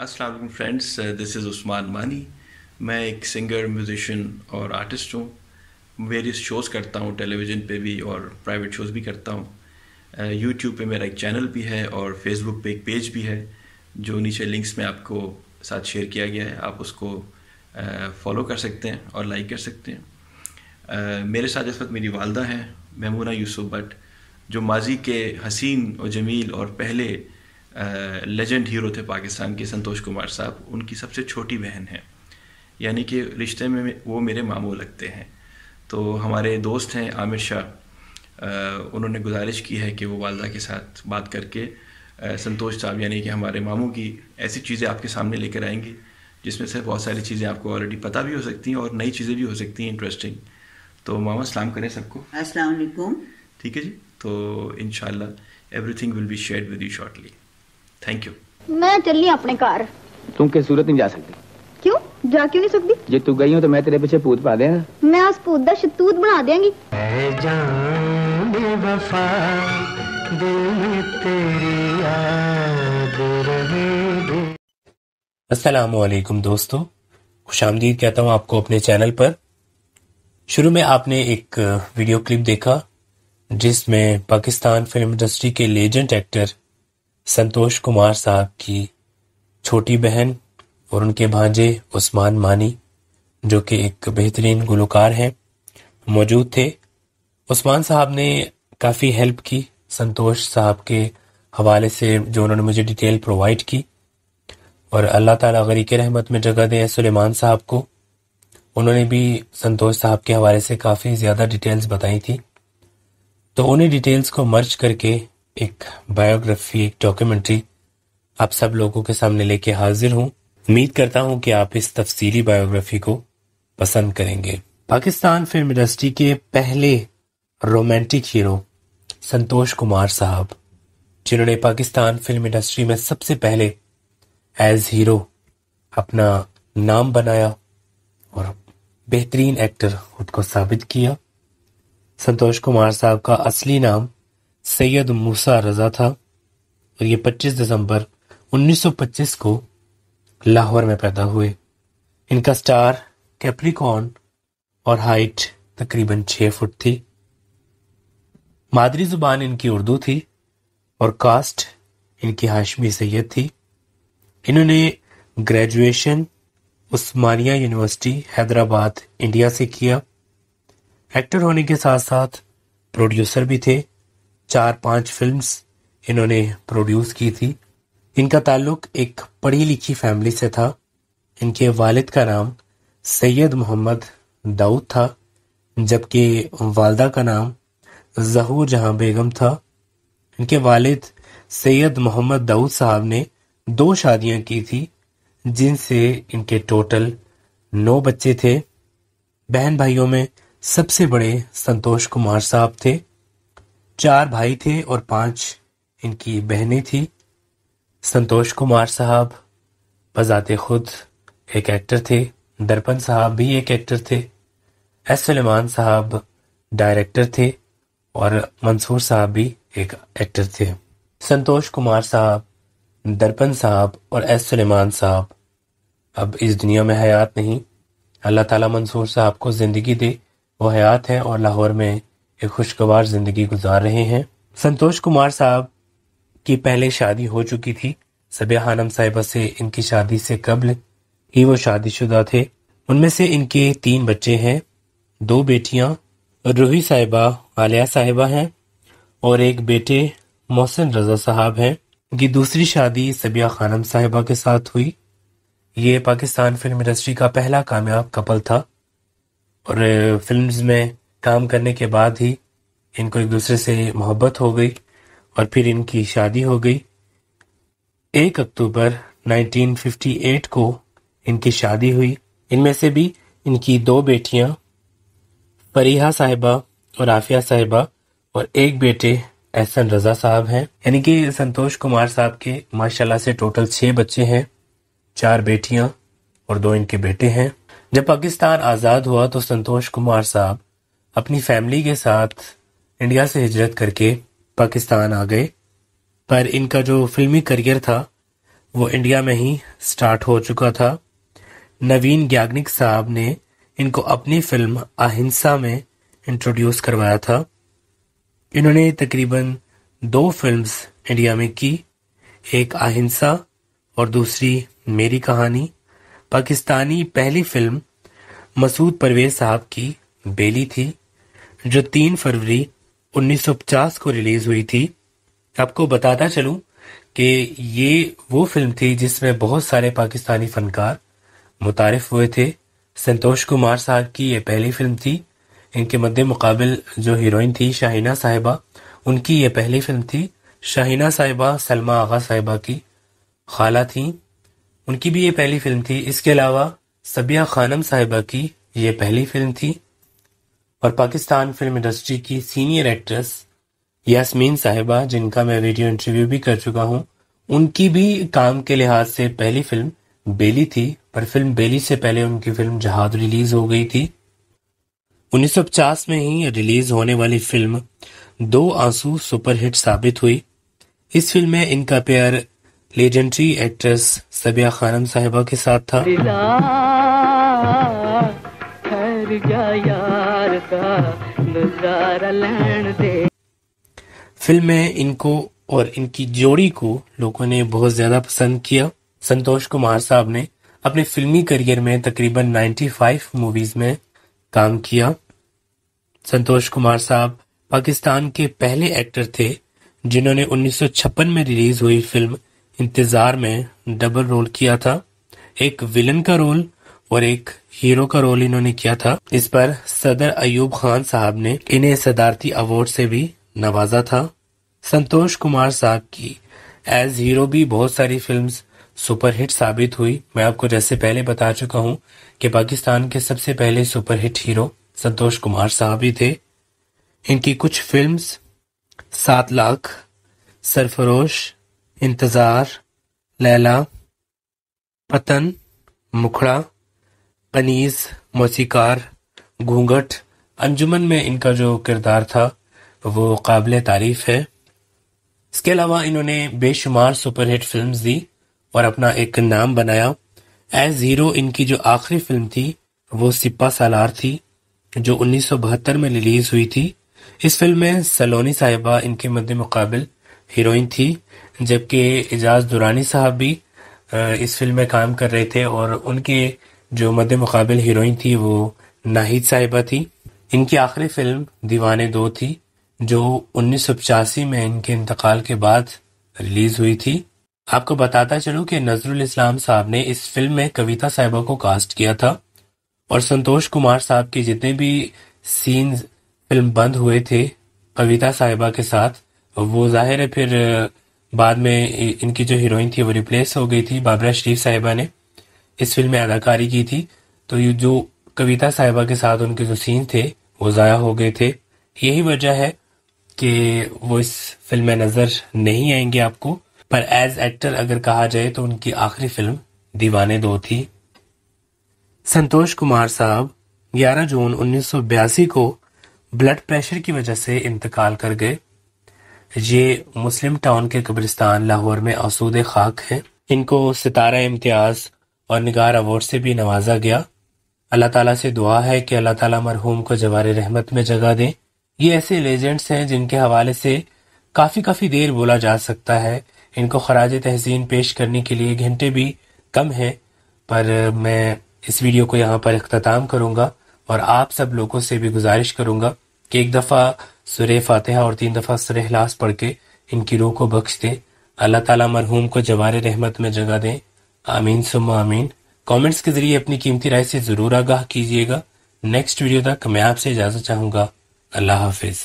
अस्सलाम friends this is Usman Mani मैं एक सिंगर म्यूज़िशन और आर्टिस्ट हूँ। वेरियस शोज़ करता हूँ टेलीविज़न पे भी और प्राइवेट शोज़ भी करता हूँ। यूट्यूब पे मेरा एक चैनल भी है और फेसबुक पे एक पेज भी है, जो नीचे लिंक्स में आपको साथ शेयर किया गया है। आप उसको फॉलो कर सकते हैं और लाइक कर सकते हैं। मेरे साथ इस वक्त मेरी वालदा हैं, महमूना यूसुफ बट जो माजी के हसीन और जमील और पहले लेजेंड हीरो थे पाकिस्तान के संतोष कुमार साहब। उनकी सबसे छोटी बहन है। यानी कि रिश्ते में वो मेरे मामू लगते हैं। तो हमारे दोस्त हैं आमिर शाह। उन्होंने गुजारिश की है कि वो वालदा के साथ बात करके संतोष साहब यानी कि हमारे मामू की ऐसी चीज़ें आपके सामने लेकर आएँगे जिसमें से बहुत सारी चीज़ें आपको ऑलरेडी पता भी हो सकती हैं और नई चीज़ें भी हो सकती हैं इंटरेस्टिंग तो मामा सलाम करें सबको। अस्सलाम वालेकुम। ठीक है जी? तो इन everything will be share with you shortly thank you मैं चलनी अपने घर। तुम के सूरत नहीं जा सकती? क्यों? जा क्यों नहीं सकती? जे तू गई हो तो मैं तेरे पीछे भूत पा देगा मैं उस भूत का शतूत बना देंगी। वफा दोस्तों खुश आमदीद कहता हूँ आपको अपने चैनल पर। शुरू में आपने एक वीडियो क्लिप देखा जिसमें पाकिस्तान फ़िल्म इंडस्ट्री के लेजेंड एक्टर संतोष कुमार साहब की छोटी बहन और उनके भांजे उस्मान मानी, जो कि एक बेहतरीन गुलकार हैं, मौजूद थे। उस्मान साहब ने काफ़ी हेल्प की संतोष साहब के हवाले से, जो उन्होंने मुझे डिटेल प्रोवाइड की। और अल्लाह ताला गरी के रहमत में जगह दे सुलेमान साहब को। उन्होंने भी संतोष साहब के हवाले से काफ़ी ज़्यादा डिटेल्स बताई थी। तो उन्हीं डिटेल्स को मर्ज करके एक बायोग्राफी एक डॉक्यूमेंट्री आप सब लोगों के सामने लेके हाजिर हूँ। उम्मीद करता हूँ कि आप इस तफसीली बायोग्राफी को पसंद करेंगे। पाकिस्तान फ़िल्म इंडस्ट्री के पहले रोमांटिक हीरो संतोष कुमार साहब, जिन्होंने पाकिस्तान फ़िल्म इंडस्ट्री में सबसे पहले एज हीरो अपना नाम बनाया और बेहतरीन एक्टर खुद को साबित किया। संतोष कुमार साहब का असली नाम सैयद मूसा रजा था और ये 25 दिसंबर 1925 को लाहौर में पैदा हुए। इनका स्टार कैप्रिकॉन और हाइट तकरीबन छः फुट थी। मादरी ज़ुबान इनकी उर्दू थी और कास्ट इनकी हाशमी सैयद थी। इन्होंने graduation Osmania university, Hyderabad, India से किया। एक्टर होने के साथ साथ प्रोड्यूसर भी थे। चार पाँच फिल्म्स इन्होंने प्रोड्यूस की थी। इनका ताल्लुक एक पढ़ी लिखी फैमिली से था। इनके वालिद का नाम सैयद मोहम्मद दाऊद था, जबकि वालदा का नाम जहूर जहाँ बेगम था। इनके वालिद सैयद मोहम्मद दाऊद साहब ने दो शादियाँ की थी, जिनसे इनके टोटल नौ बच्चे थे। बहन भाइयों में सबसे बड़े संतोष कुमार साहब थे। चार भाई थे और पाँच इनकी बहनें थी। संतोष कुमार साहब बजाते खुद एक एक्टर थे। दर्पण साहब भी एक एक्टर थे। एस सलेमान साहब डायरेक्टर थे और मंसूर साहब भी एक एक्टर थे। संतोष कुमार साहब, दर्पण साहब और एस सलेमान साहब। अब इस दुनिया में हयात नहीं। अल्लाह ताला मंसूर साहब को ज़िंदगी दे। वो हयात हैं और लाहौर में एक खुशगवार ज़िंदगी गुजार रहे हैं। संतोष कुमार साहब की पहले शादी हो चुकी थी। सबिया खानम साहिबा से इनकी शादी से कबल ही वो शादीशुदा थे। उनमें से इनके तीन बच्चे हैं। दो बेटियाँ, रूही साहिबा, आलिया साहिबा हैं और एक बेटे, मोहसिन रजा साहब हैं। उनकी दूसरी शादी सबिया खानम साहिबा के साथ हुई। ये पाकिस्तान फ़िल्म इंडस्ट्री का पहला कामयाब कपल था। और फिल्म्स में काम करने के बाद ही इनको एक दूसरे से मोहब्बत हो गई और फिर इनकी शादी हो गई। एक अक्टूबर 1958 को इनकी शादी हुई। इनमें से भी इनकी दो बेटियाँ, फरीहा साहिबा और आफिया साहिबा और एक बेटे एहसन रजा साहब हैं। यानी कि संतोष कुमार साहब के माशाल्लाह से टोटल छह बच्चे हैं, चार बेटियाँ और दो इनके बेटे हैं। जब पाकिस्तान आज़ाद हुआ तो संतोष कुमार साहब अपनी फैमिली के साथ इंडिया से हिजरत करके पाकिस्तान आ गए। पर इनका जो फिल्मी करियर था, वो इंडिया में ही स्टार्ट हो चुका था। नवीन ग्याग्निक साहब ने इनको अपनी फ़िल्म अहिंसा में इंट्रोड्यूस करवाया था। इन्होंने तकरीबन दो फिल्म्स इंडिया में की, एक अहिंसा और दूसरी मेरी कहानी। पाकिस्तानी पहली फ़िल्म मसूद परवेज साहब की बेली थी। जो तीन फरवरी 1950 को रिलीज़ हुई थी। आपको बताता चलूँ कि ये वो फ़िल्म थी जिसमें बहुत सारे पाकिस्तानी फनकार मुतारफ हुए थे। संतोष कुमार साहब की ये पहली फ़िल्म थी। इनके मद्दे मुकाबल जो हीरोइन थी शाहिना साहिबा, उनकी ये पहली फ़िल्म थी। शाहिना साहिबा, सलमा आगा साहिबा की खाला थी। उनकी भी ये पहली फ़िल्म थी। इसके अलावा सबिया खानम साहिबा की ये पहली फ़िल्म थी। और पाकिस्तान फ़िल्म इंडस्ट्री की सीनियर एक्ट्रेस यास्मीन साहिबा, जिनका मैं वीडियो इंटरव्यू भी कर चुका हूँ, उनकी भी काम के लिहाज से पहली फ़िल्म बेली थी, पर फ़िल्म बेली से पहले उनकी फ़िल्म जहाद रिलीज़ हो गई थी। 1950 में ही रिलीज़ होने वाली फ़िल्म दो आँसू सुपरहिट साबित हुई। इस फ़िल्म में इनका pair legendary actress Sabiha Khanum साहिबा के साथ था। फ़िल्म में इनको और इनकी जोड़ी को लोगों ने बहुत ज़्यादा पसंद किया। संतोष कुमार साहब ने अपने फिल्मी करियर में तकरीबन 95 मूवीज़ में काम किया। संतोष कुमार साहब पाकिस्तान के पहले एक्टर थे, जिन्होंने 1956 में रिलीज़ हुई फ़िल्म इंतज़ार में डबल रोल किया था। एक विलन का रोल और एक हीरो का रोल इन्होंने किया था। इस पर सदर अयूब खान साहब ने इन्हें सदारती अवार्ड से भी नवाजा था। संतोष कुमार साहब की एज हीरो भी बहुत सारी फिल्म्स सुपरहिट साबित हुई। मैं आपको जैसे पहले बता चुका हूँ कि पाकिस्तान के सबसे पहले सुपरहिट हीरो संतोष कुमार साहब ही थे। इनकी कुछ फिल्म्स सात लाख, सरफरोश, इंतज़ार, लैला, पतन, मुखड़ा कनीज मौसीकार, घूंघट, अंजुमन में इनका जो किरदार था, वो काबिल तारीफ़ है। इसके अलावा इन्होंने बेशुमार सुपरहिट फिल्म्स दी और अपना एक नाम बनाया। एज हीरो इनकी जो आखिरी फ़िल्म थी, वो सिप्पा सालार थी, जो 1972 में रिलीज़ हुई थी। इस फ़िल्म में सलोनी साहिबा इनके मद्दे मुकाबल हीरोइन थी, जबकि एजाज दुरानी साहब भी इस फ़िल्म में काम कर रहे थे और उनके जो मद्दे मुकाबल हीरोइन थी, वो नाहिद साहिबा थी। इनकी आखिरी फ़िल्म दीवाने दो थी, जो उन्नीस सौ पचासी में इनके इंतकाल के बाद रिलीज़ हुई थी। आपको बताता चलूँ कि नजरुल इस्लाम साहब ने इस फ़िल्म में कविता साहिबा को कास्ट किया था, और संतोष कुमार साहब के जितने भी सीन फ़िल्म बंद हुए थे कविता साहिबा के साथ, वो ज़ाहिर है फिर बाद में इनकी जो हीरोइन थी, वो रिप्लेस हो गई थी बाबरा शरीफ साहिबा ने। इस फ़िल्म में अदाकारी की थी। तो ये जो कविता साहिबा के साथ उनके जो सीन थे, वो ज़ाया हो गए थे। यही वजह है कि वो इस फ़िल्म में नज़र नहीं आएँगे आपको। पर एज एक्टर अगर कहा जाए तो उनकी आखिरी फ़िल्म दीवाने दो थी। संतोष कुमार साहब 11 जून उन्नीस सौ बयासी को ब्लड प्रेशर की वजह से इंतकाल कर गए। ये मुस्लिम टाउन के कब्रिस्तान लाहौर में आसूद खाक हैं। इनको सितारा इम्तियाज़ और निगार अवार्ड से भी नवाजा गया। अल्लाह ताला से दुआ है कि अल्लाह ताला मरहूम को जवार रहमत में जगह दें। ये ऐसे लेजेंड्स हैं जिनके हवाले से काफ़ी काफ़ी देर बोला जा सकता है। इनको खराज तहसीन पेश करने के लिए घंटे भी कम है, पर मैं इस वीडियो को यहाँ पर अख्ताम करूँगा और आप सब लोगों से भी गुजारिश करूँगा कि एक दफ़ा सुर फातिहा और तीन दफ़ा सुर इखलास पढ़ के इनकी रूह को बख्श दें। अल्लाह ताला मरहूम को जवार रहमत में जगह दें। आमीन सुम आमीन। कमेंट्स के ज़रिए अपनी कीमती राय से ज़रूर आगाह कीजिएगा। नेक्स्ट वीडियो तक मैं आपसे इजाज़त चाहूँगा। अल्लाह हाफिज़।